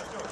Let's go.